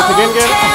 Tegengen.